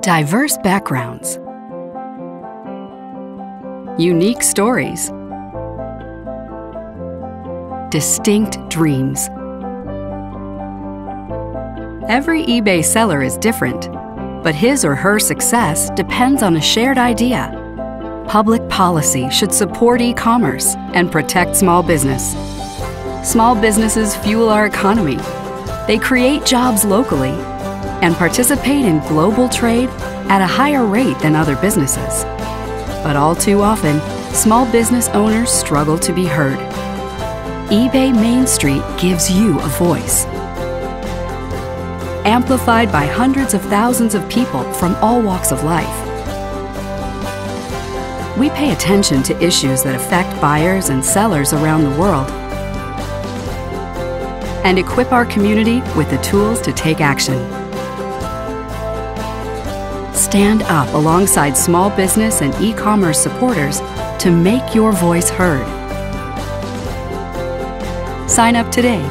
Diverse backgrounds. Unique stories. Distinct dreams. Every eBay seller is different, but his or her success depends on a shared idea. Public policy should support e commerce and protect small business. Small businesses fuel our economy. They create jobs locally and participate in global trade at a higher rate than other businesses. But all too often, small business owners struggle to be heard. eBay Main Street gives you a voice. Amplified by hundreds of thousands of people from all walks of life. We pay attention to issues that affect buyers and sellers around the world and equip our community with the tools to take action. Stand up alongside small business and e commerce supporters to make your voice heard. Sign up today